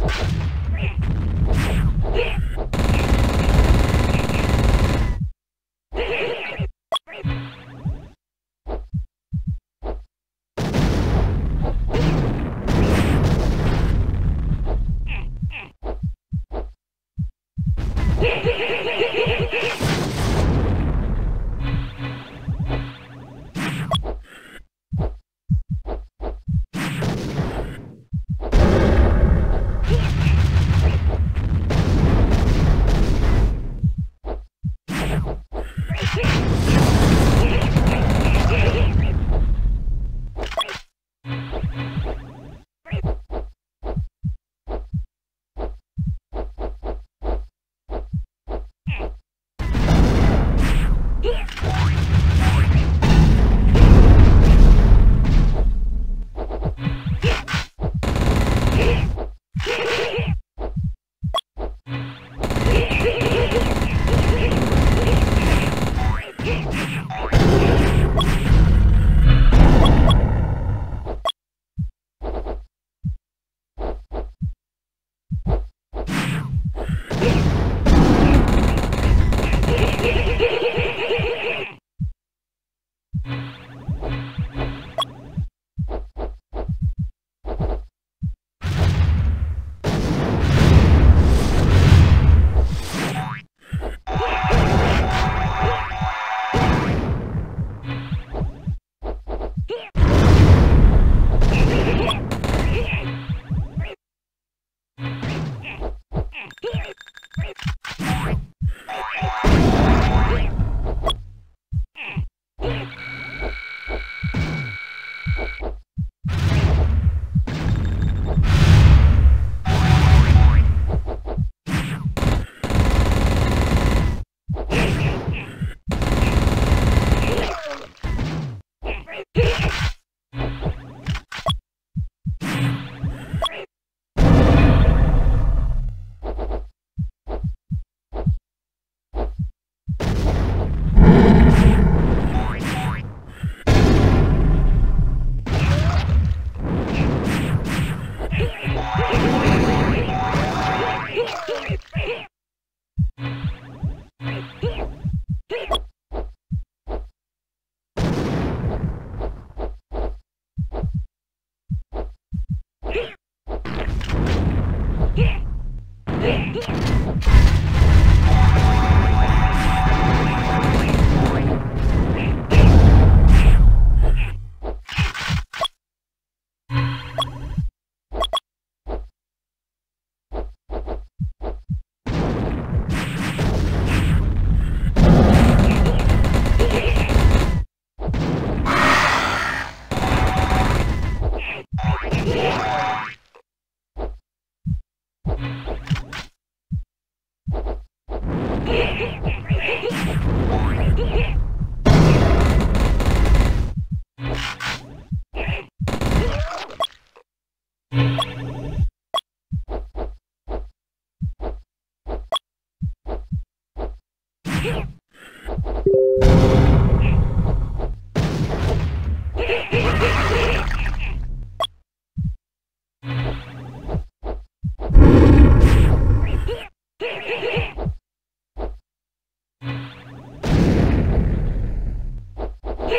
Yeah.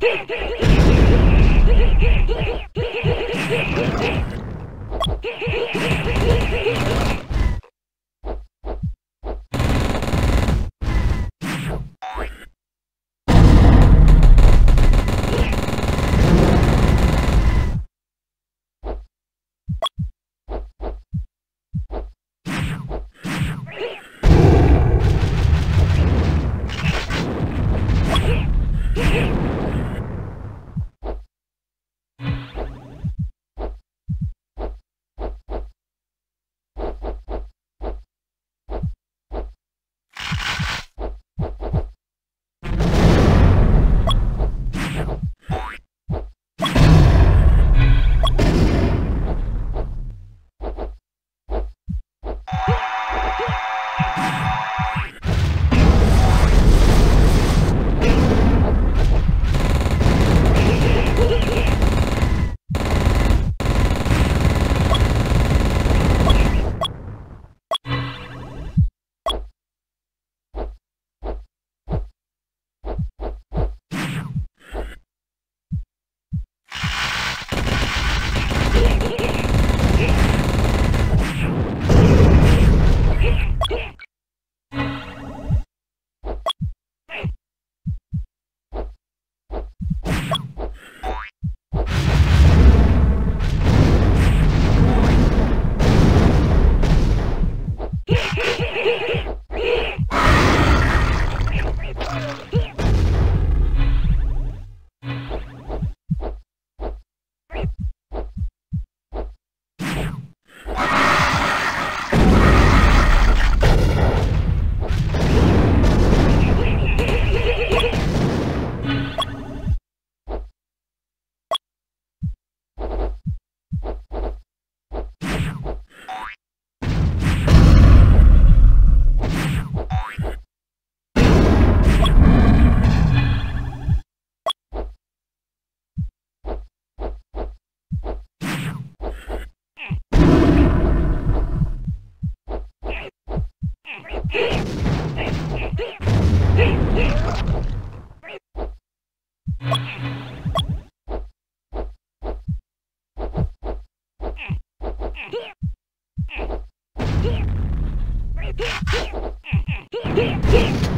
Ding, ding, ding!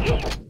Yeah.